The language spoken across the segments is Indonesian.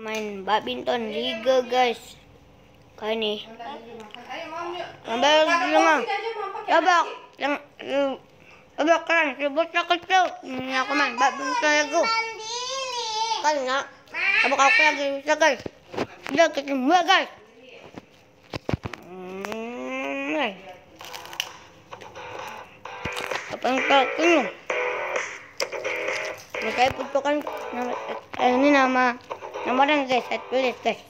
main badminton liga guys. Kali ini. Ambil dulu, Tabak yang keren, si bocah kecil. Ini aku main badminton aku. Kan enggak. Tabak aku lagi bisa guys. Udah ketemu guys. Hmm, guys. Apa yang tak ini? Nah, saya putuskan nama, eh, ini nama nama orang guys, saya tulis guys.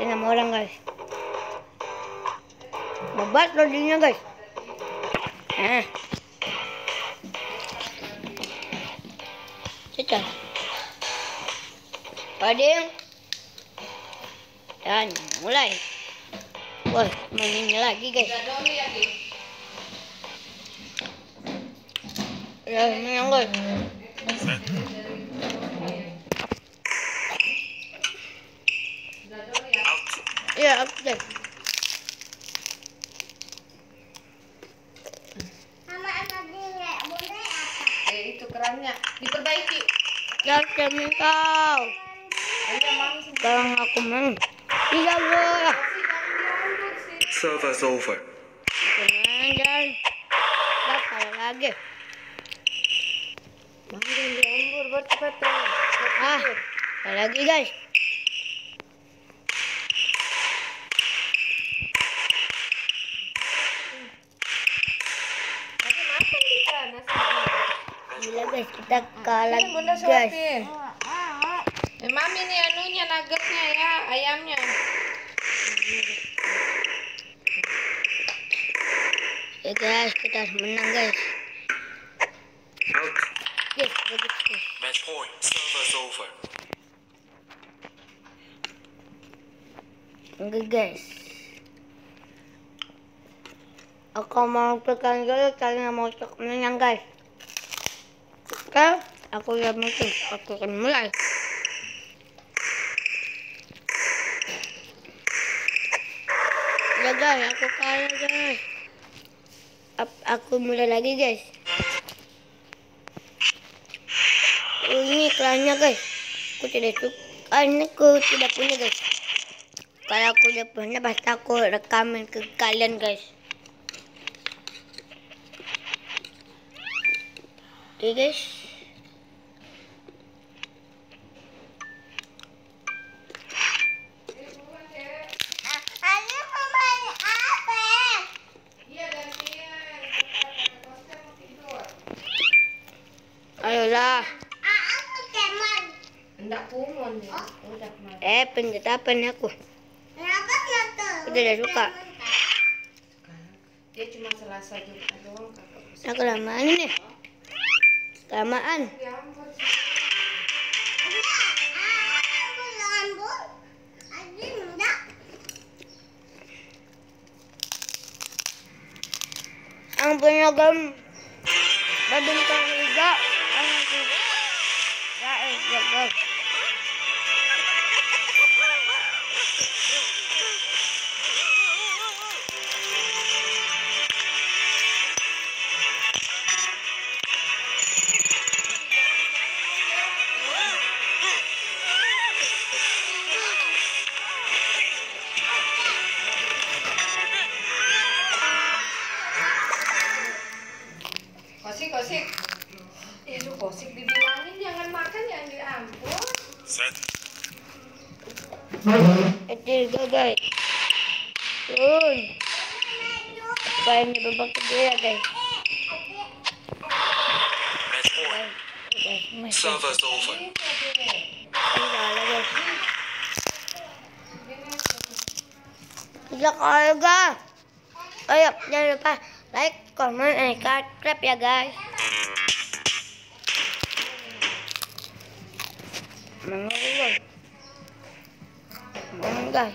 Ini nama orang guys. Lebat loadingnya guys. Nah. Cecah. Loading. Dan mulai. Wah, main ini lagi guys. Udah dulu ya, Ki. Ya, ini yang guys. Ya, aku guys. Eh, itu kerannya diperbaiki. Ya. Ayo, mam. sini. Sekarang aku main. Iya, jangan sih. Server's over. Dan. Dah, kalah lagi. Jangan dianggur, betul-betul. Ah, kalah lagi guys. Tapi makan kita nasinya. Sini, Bunda guys. Eh, mami nih anunya nuggetnya ya, ayamnya. Ya guys, kita harus menang guys. Yes, bagus guys. Match point. Server's over. Enggak guys. Aku mau tekan dulu, kalian mau cek menang guys. Oke, aku ya mungkin aku akan mulai. Ya guys, aku kalah guys. Ap- aku mulai lagi guys. Ini kerannya guys. Aku tidak suka. Ini aku tidak punya guys. Kalau aku udah punya pasti aku rekamin ke kalian guys. Oke guys. Enggak kumon ya. Udah, Mam. Eh, penjetapan aku. Aku tidak suka. Dia cuma selasa juga doang kakak. Nah, kelamaan ini. Kelamaan. Dianggur sih. Ang pinagam. Badminton liga. Ang Guys, guys, guys. Kosik, kosik. Eh, lu kosik dibilangin jangan makan jangan diampun. Set. Kecil guys. Turun. Supaya ini babak kedua ya guys. Match point. Guys, masih Server's over. salah guys. Kita kalah guys. Ayo, jangan lupa like, comment, and subscribe ya guys. Guys?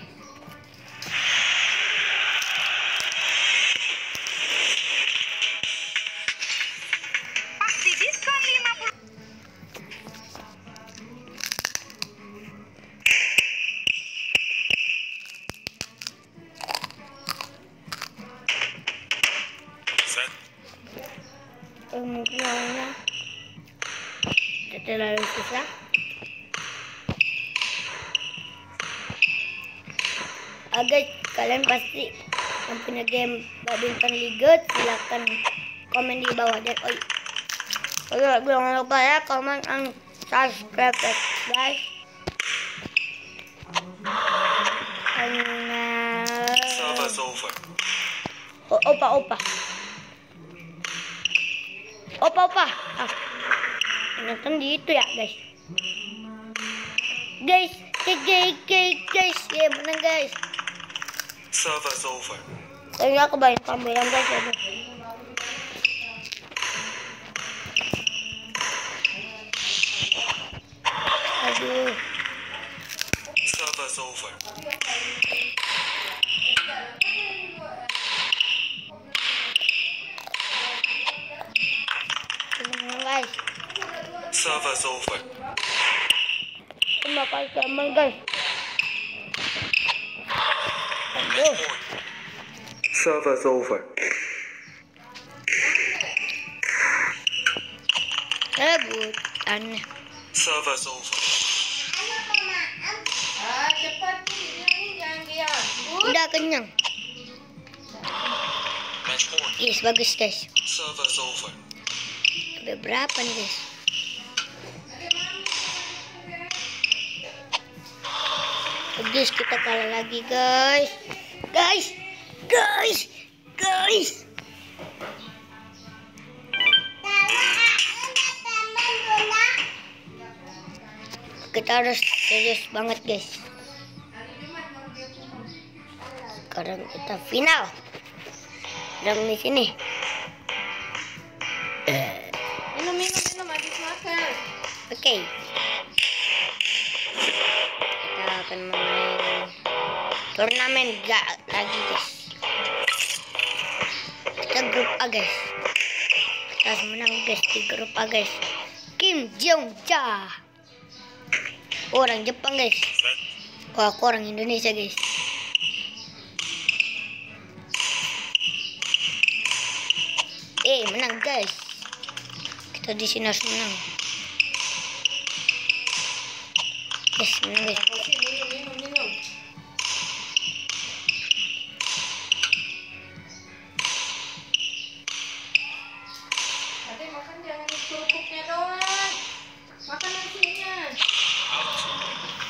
Awalnya tidak terlalu susah. Ah, guys, kalian pasti yang punya game badminton liga silahkan komen di bawah dan oh, oh iya, jangan lupa ya komen dan subscribe ya, guys. Server's over. oh, opa opa opa opa ah nonton di itu ya guys guys guys guys guys ya menang guys Server's over. Tapi aku banyak kambilan guys aduh. Aduh, Server's over. guys. Server's over. Terima kasih teman Server's over. rebutan. Server's over. Ah, cepat dibilangin jangan diam. Udah kenyang. Yes, bagus guys. Server's over. Berapa nih guys? Guys, kita kalah lagi guys. Guys, guys, guys. Kita harus serius banget guys. Sekarang kita final. Dan di sini. Minum, minum, minum habis makan. Oke. Kita akan turnamen gak lagi guys. Kita grup A guys. Kita harus menang guys di grup A guys. Kim Jong Ja. Orang Jepang guys. Oh, aku orang Indonesia guys. Eh, menang guys. Kita di sini harus menang. Yes, menang guys. Tapi makan jangan kerupuknya doang. Makan nasinya.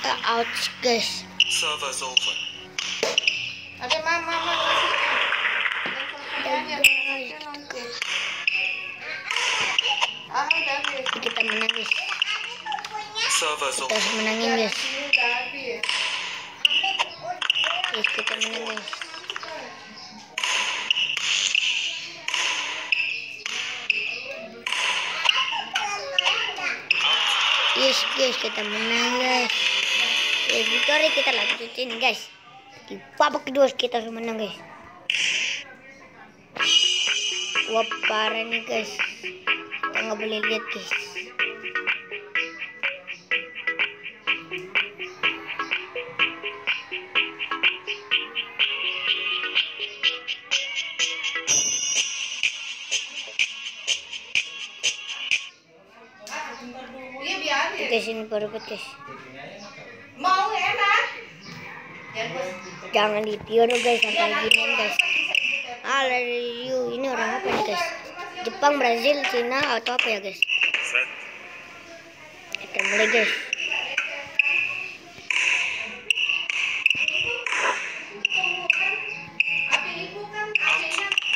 Uh, ouch guys. Server's over. Ada mama, mama nasinya. Dan nasinya nanti. Ah, udah habis. Kita menang guys. Server's Kita over. menangin Udah, guys. kita menang guys. Guys, kita menang guys. Yes, victory kita lanjutin guys. Di babak kedua kita harus menang guys. Wah parah nih guys. Kita nggak boleh lihat guys. Biarin. Guys ini berebut guys. Mau enak. Jangan ditiru guys sampai gini guys. Ah, review ini orang apa nih guys? Jepang, Brazil, Cina atau apa ya guys? Kita mulai guys.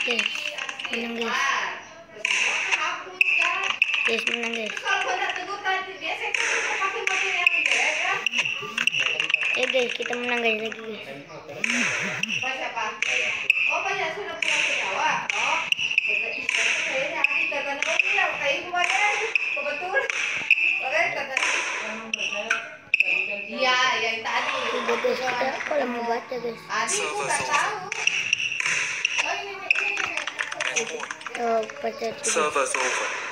Kan Guys, menang guys. Guys, menang guys. Eh guys, kita menang guys lagi guys. Pak siapa? Oh Pak ya sudah pulang ke Jawa. Oh. Kata istri kayaknya hati kata nama dia kayak ibu aja. Kebetulan. Oke kata. Iya, yang tadi. Udah guys, kita kok lama baca guys. Ibu nggak tahu. Oh ini ini ini. Oh, baca. Server's over.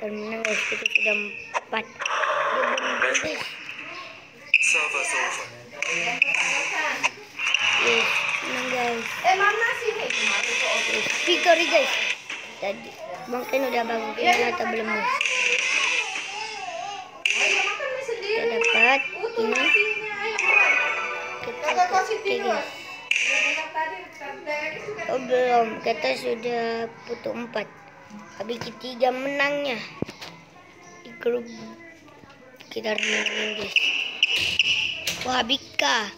Dan menang guys, kita sudah empat. Guys. Yes, menang guys. Eh sini? Victory guys. Tadi mungkin udah bangun final atau belum guys? Mie Kita dapat ini. lagi suka. Oh belum, kita sudah putu empat. Habis ketiga menangnya di grup kita renangin guys. Wah Bika,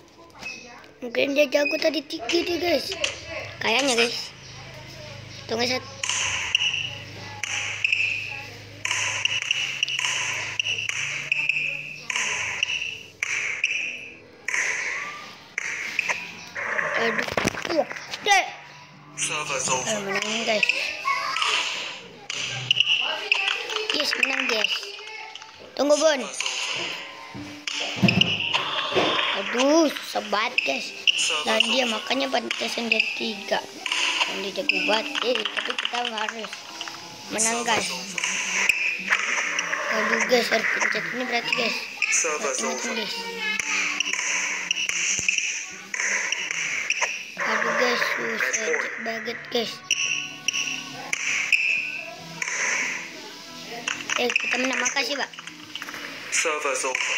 mungkin dia jago tadi tiga deh guys. Kayaknya guys. Tunggu satu. Aduh, iya, deh. Eh, over. menang guys. Yes, menang guys. Tunggu over. Aduh, banget guys. Dan dia makanya pantasan dia tiga. Dan dia jago banget. Eh, tapi kita harus menang guys. Aduh guys, harus pencet ini berarti guys. Over. guys. Aduh guys, susah banget guys. Eh, kita menang makasih pak. Server's over.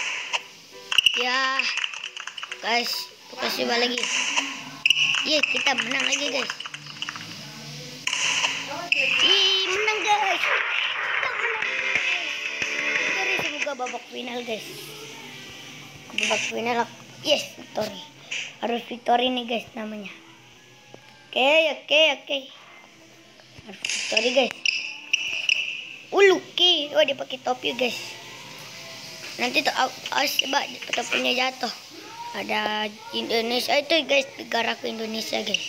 Ya, guys, kasih balik lagi. Iya, kita menang lagi guys. Ih, menang guys. Kita. Victory semoga babak final guys. Babak final, yes, victory. Harus victory nih guys namanya. Oke, oke, oke. Harus victory guys. Uluki, oh dia pakai topi guys nanti tuh awas coba topinya jatuh. Ada Indonesia itu guys. Negara ke Indonesia guys.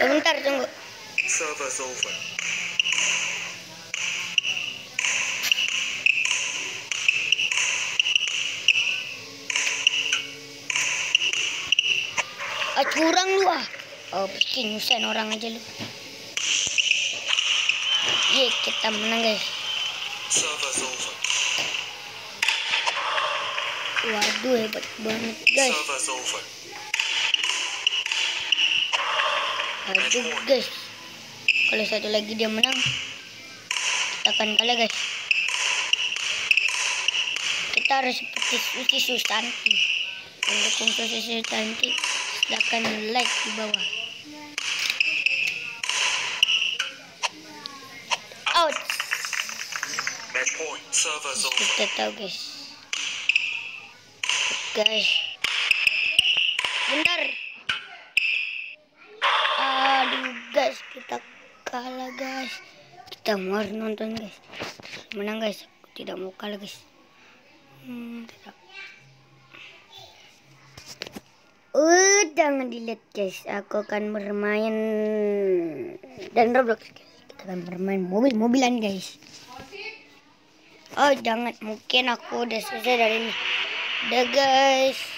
Sebentar tunggu Curang lu ah. Oh bikin nyusahin orang aja lu. Ye, kita menang guys. Waduh hebat banget guys. Server's over. aduh guys. Kalau satu lagi dia menang kita akan kalah guys. Kita harus seperti Susi Susanti. Mendukung Susi Susanti silahkan like di bawah. Out. Kita tahu guys. Guys. Bentar aduh guys. Kita kalah guys. Kita mau nonton guys. Menang guys. Tidak mau kalah guys. Hmm, tidak Uh, jangan dilihat guys, aku akan bermain dan Roblox. Kita akan bermain mobil-mobilan guys. Oh jangan, mungkin aku udah selesai dari ini. Udah guys.